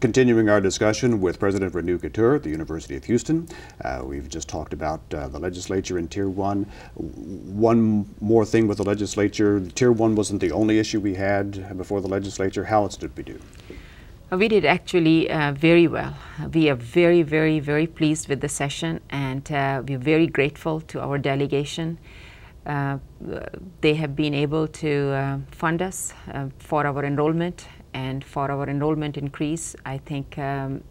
Continuing our discussion with President Renu Khator at the University of Houston. Uh, we've just talked about uh, the legislature in Tier 1. One more thing with the legislature, Tier 1 wasn't the only issue we had before the legislature. How else did we do? We did actually uh, very well. We are very, very, very pleased with the session and uh, we're very grateful to our delegation. Uh, they have been able to uh, fund us for our enrollment and for our enrollment increase, I think um,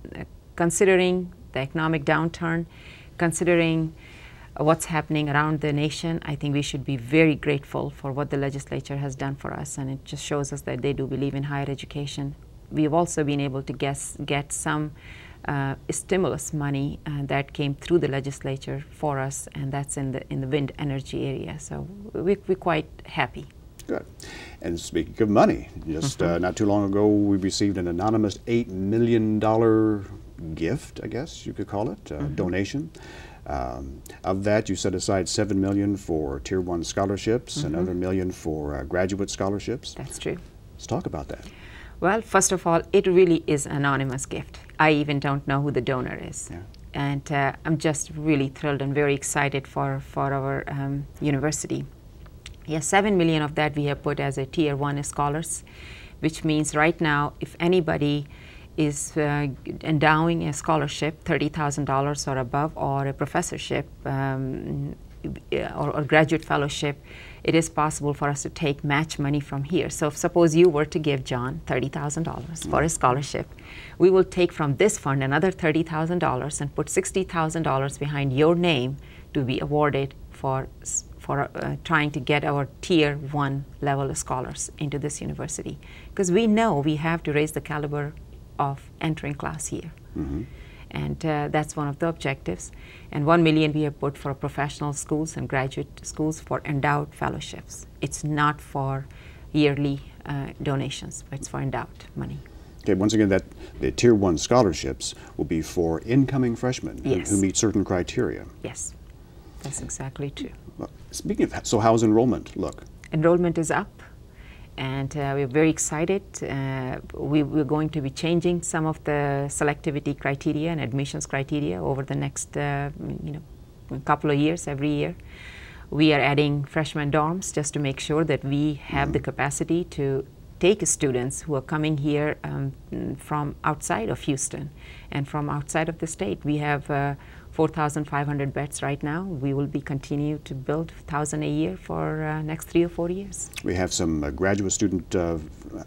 considering the economic downturn, considering what's happening around the nation, I think we should be very grateful for what the legislature has done for us, and it just shows us that they do believe in higher education. We've also been able to guess, get some uh, stimulus money uh, that came through the legislature for us, and that's in the in the wind energy area. So we, we're quite happy. Good. And speaking of money, just uh, not too long ago, we received an anonymous $8 million gift, I guess you could call it, uh, mm -hmm. donation. Um, of that, you set aside seven million for Tier One scholarships, mm -hmm. another million for uh, graduate scholarships. That's true. Let's talk about that. Well, first of all, it really is an anonymous gift. I even don't know who the donor is. Yeah. And uh, I'm just really thrilled and very excited for, for our um, university. Yes, 7 million of that we have put as a tier 1 scholars, which means right now if anybody is uh, endowing a scholarship, $30,000 or above, or a professorship um, or, or, graduate fellowship, it is possible for us to take match money from here. So suppose you were to give John $30,000 for a scholarship, we will take from this fund another $30,000 and put $60,000 behind your name to be awarded for for uh, trying to get our tier one level scholars into this university because we know we have to raise the caliber of entering class here. Mm -hmm. And uh, that's one of the objectives. And one million we have put for professional schools and graduate schools for endowed fellowships. It's not for yearly uh, donations, but it's for endowed money. Okay, once again, that the tier one scholarships will be for incoming freshmen yes. who meet certain criteria. Yes, that's exactly true. Speaking of that, so how's enrollment look? Enrollment is up and uh, we're very excited. Uh, we, are going to be changing some of the selectivity criteria and admissions criteria over the next uh, you know, couple of years, every year. We are adding freshman dorms just to make sure that we have mm -hmm. the capacity to take students who are coming here um, from outside of Houston and from outside of the state. We have uh, 4,500 beds right now. We will be continue to build 1,000 a year for uh, next three or four years. We have some uh, graduate student uh,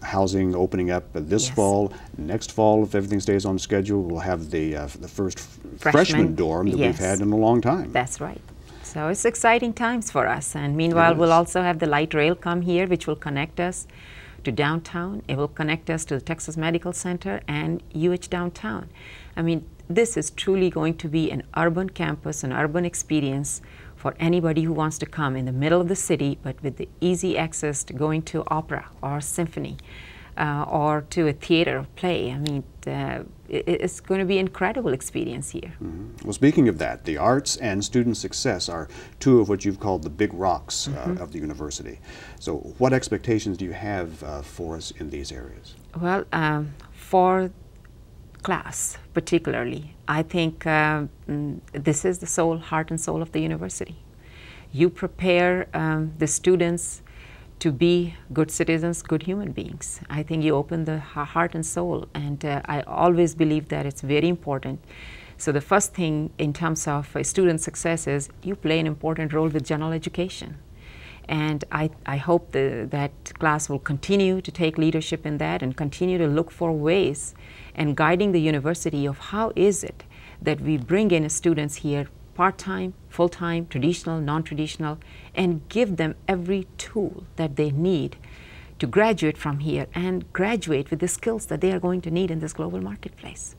housing opening up this yes. fall. Next fall, if everything stays on schedule, we'll have the uh, the first freshman, freshman dorm that yes. we've had in a long time. That's right. So it's exciting times for us. And meanwhile, we'll also have the light rail come here, which will connect us to downtown. It will connect us to the Texas Medical Center and UH downtown. I mean, this is truly going to be an urban campus, an urban experience for anybody who wants to come in the middle of the city, but with the easy access to going to opera or symphony uh, or to a theater or play. I mean, uh, it's going to be an incredible experience here. Mm -hmm. Well, speaking of that, the arts and student success are two of what you've called the big rocks uh, mm -hmm. of the university. So what expectations do you have uh, for us in these areas? Well, um, for class, particularly, I think uh, mm, this is the soul, heart and soul of the university. You prepare um, the students to be good citizens, good human beings. I think you open the heart and soul, and uh, I always believe that it's very important. So the first thing in terms of uh, student success is you play an important role with general education. And I, I hope the, that class will continue to take leadership in that and continue to look for ways and guiding the university of how is it that we bring in students here part-time, full-time, traditional, non-traditional, and give them every tool that they need to graduate from here and graduate with the skills that they are going to need in this global marketplace.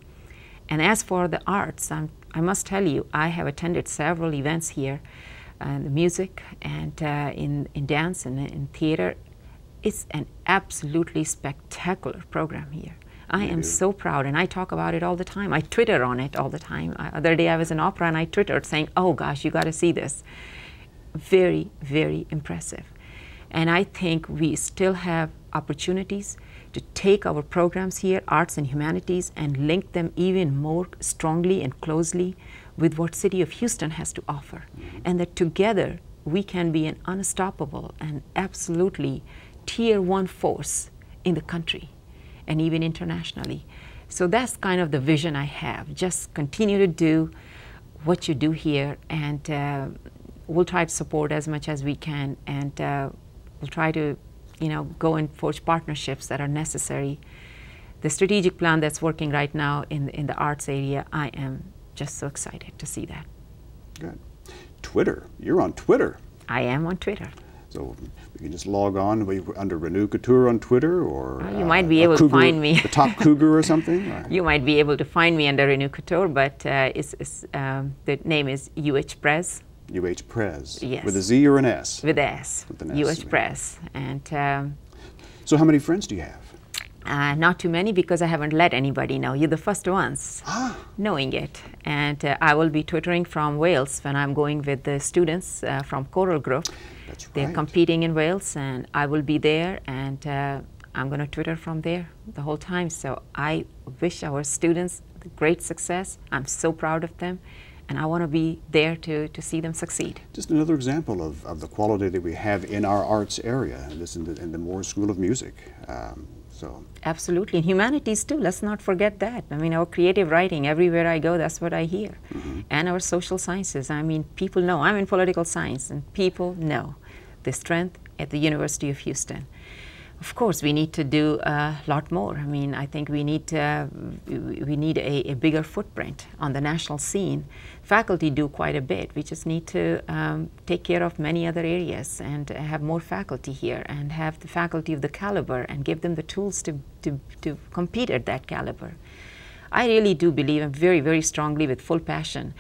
And as for the arts, I'm, i must tell you, I have attended several events here, uh, the music and uh, in, in dance and in theater. It's an absolutely spectacular program here. I am so proud, and I talk about it all the time. I Twitter on it all the time. Uh, other day I was in opera and I Twittered saying, "Oh gosh, you got to see this." Very, very impressive, and I think we still have opportunities to take our programs here, arts and humanities, and link them even more strongly and closely with what City of Houston has to offer. And that together we can be an unstoppable and absolutely tier one force in the country and even internationally. So that's kind of the vision I have. Just continue to do what you do here, and uh, we'll try to support as much as we can, and uh, we'll try to, you know, go and forge partnerships that are necessary. The strategic plan that's working right now in in the arts area, I am just so excited to see that. Good. Twitter. You're on Twitter. I am on Twitter. So we can just log on we, under Renu Khator on Twitter, or well, you uh, might be able cougar, to find me. the top cougar or something. Or? You might be able to find me under Renu Khator, but uh, it's, it's, um, the name is UH Prez. UH Prez. Yes. With a Z or an S? With S. With an S. UH Prez. And. Um, so how many friends do you have? Uh, not too many because I haven't let anybody know. You're the first ones ah. knowing it. And uh, I will be twittering from Wales when I'm going with the students uh, from Choral Group. That's. They're competing in Wales, and I will be there, and uh, I'm going to Twitter from there the whole time. So I wish our students great success. I'm so proud of them, and I want to be there to, to see them succeed. Just another example of, of the quality that we have in our arts area, and this in the, in the Moore School of Music. Um, so. Absolutely, and humanities too. Let's not forget that. I mean, our creative writing. Everywhere I go, that's what I hear, mm -hmm. and our social sciences. I mean, people know. I'm in political science, and people know the strength at the University of Houston. Of course, we need to do a lot more. I mean, I think we need to, we need a, a, bigger footprint on the national scene. Faculty do quite a bit. We just need to um, take care of many other areas and have more faculty here and have the faculty of the caliber and give them the tools to, to, to compete at that caliber. I really do believe, and very, very strongly with full passion,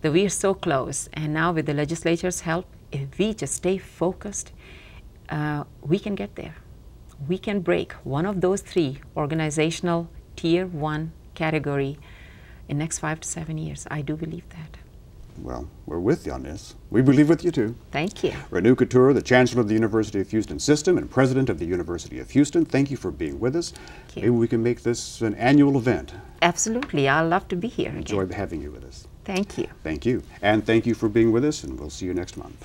that we are so close. And now with the legislature's help, if we just stay focused, uh, we can get there. We can break one of those three organizational tier one category in next five to seven years. I do believe that. Well, we're with you on this. We believe with you too. Thank you. Renu Khator, the Chancellor of the University of Houston System and President of the University of Houston, thank you for being with us. Maybe we can make this an annual event. Absolutely. I'd love to be here Enjoy again. having you with us. Thank you. Thank you. And thank you for being with us, and we'll see you next month.